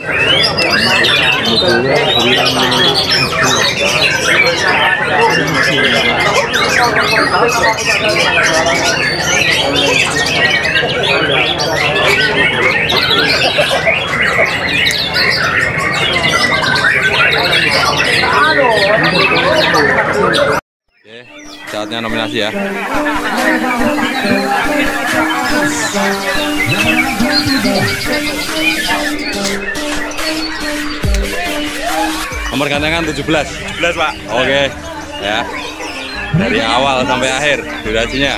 Oke, saatnya nominasi ya. Nomor gantengan 17. 11 pak Oke, ya. Dari awal sampai akhir durasinya.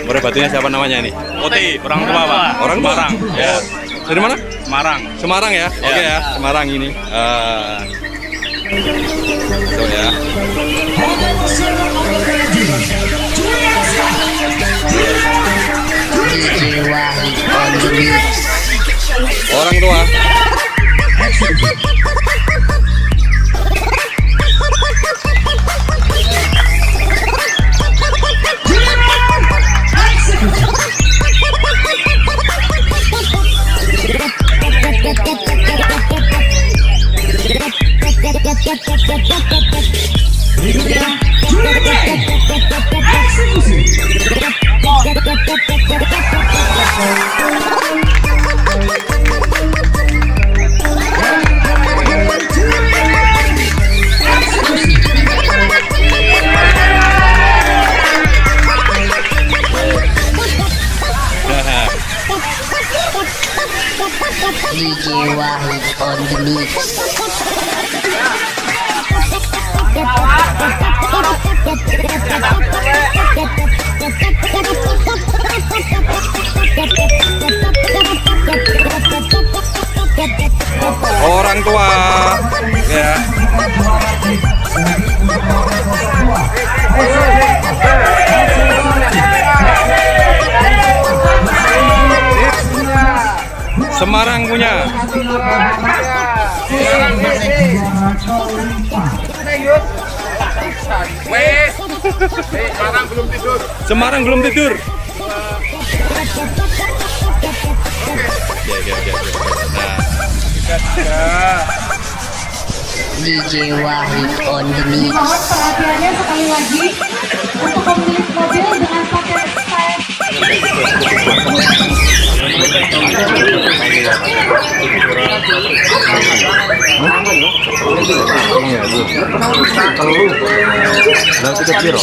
Nomor batunya siapa namanya ini? Oti orang tua pak Orang tua? Semarang Ya. Dari mana? Semarang Semarang ya? Oke ya, Semarang ini. Eh, so ya. Orang tua. DJ Wahid on the mix. Orang tua. Ya. Semarang punya. Semarang belum tidur. Oke, DJ Wahid on the mix. Perhatiannya sekali lagi untuk pemilik mobil dengan paket. Kalau nanti kecil.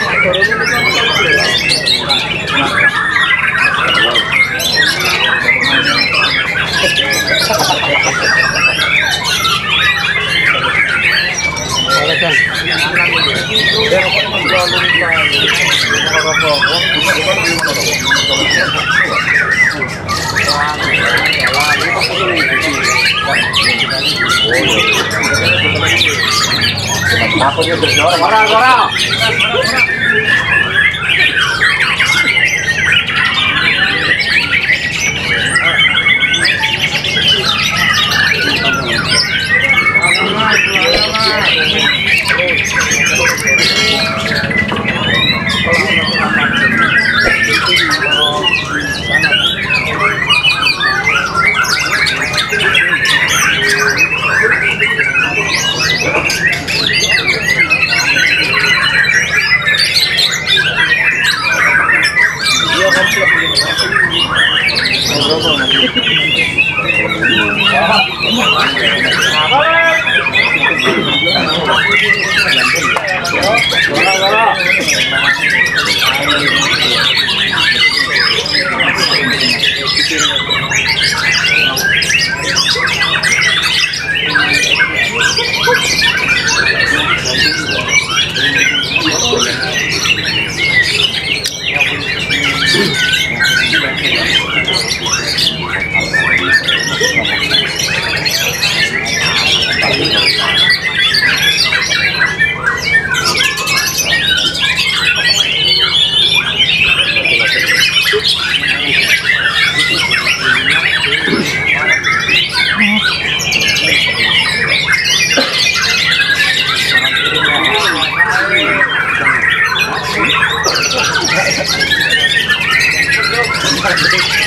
Aku dia berjalan, orang-orang. Thank you. Pakai style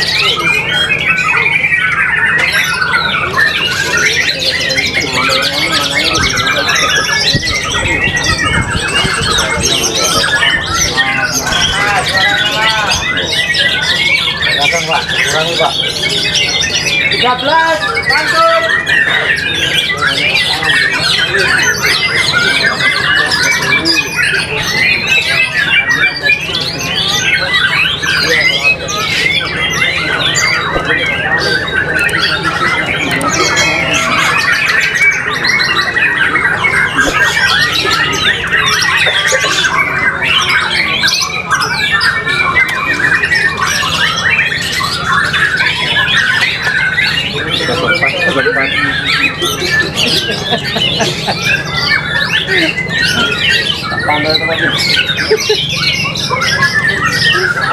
lemah ya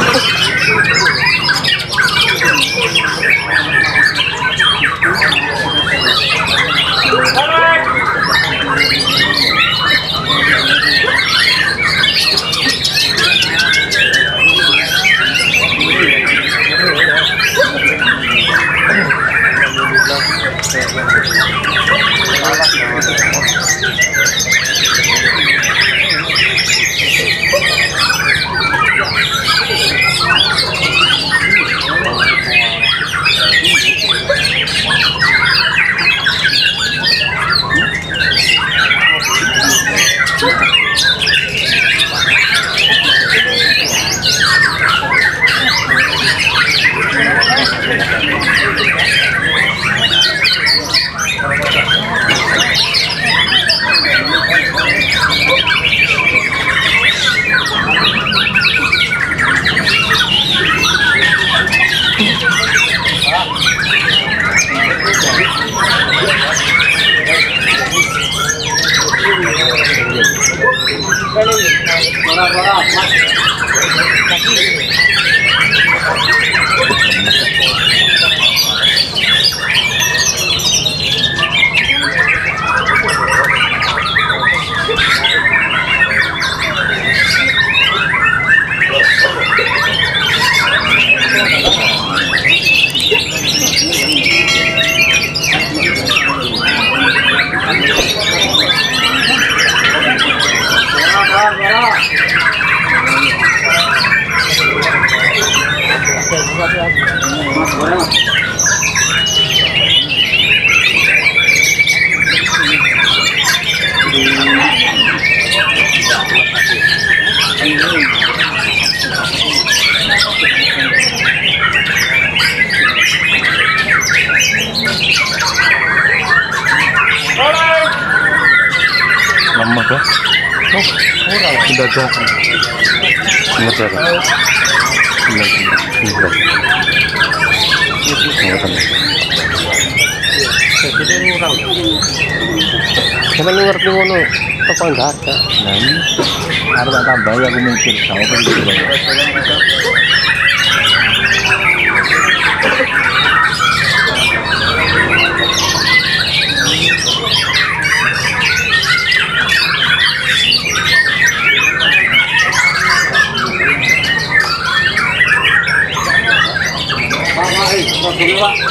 oh ว่าว่า berapa sembilan sembilan Cuman lu ngerti ngono, apa enggak ada? nah harus tambah ya aku mikir. Sama kan は。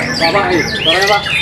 好吧哎走了吧。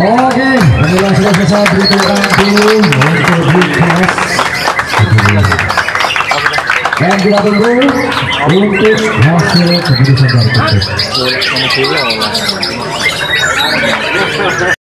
Oke, inilah sudah selesai berikutnya dulu untuk Bigmas. Dan kita tunggu untuk hasil keputusan dari.